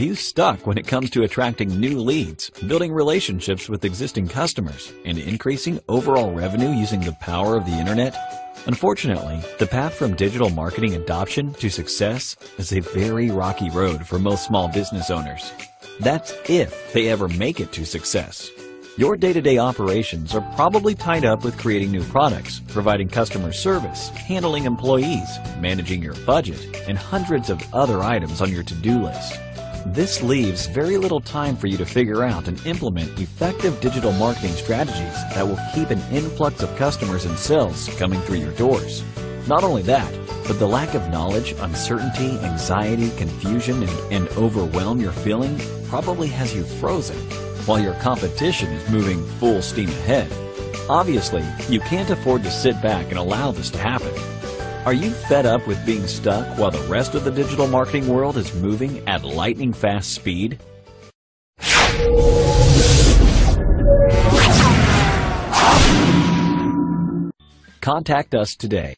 Are you stuck when it comes to attracting new leads, building relationships with existing customers, and increasing overall revenue using the power of the internet? Unfortunately, the path from digital marketing adoption to success is a very rocky road for most small business owners. That's if they ever make it to success. Your day-to-day operations are probably tied up with creating new products, providing customer service, handling employees, managing your budget, and hundreds of other items on your to-do list. This leaves very little time for you to figure out and implement effective digital marketing strategies that will keep an influx of customers and sales coming through your doors. Not only that, but the lack of knowledge, uncertainty, anxiety, confusion, and, and overwhelm you're feeling probably has you frozen, while your competition is moving full steam ahead. Obviously, you can't afford to sit back and allow this to happen. Are you fed up with being stuck while the rest of the digital marketing world is moving at lightning fast speed? Contact us today